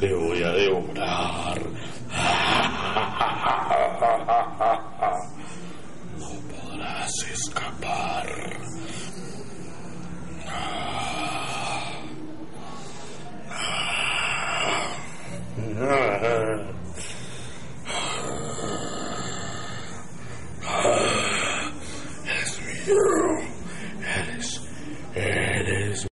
Te voy a devorar. No podrás escapar. Es mi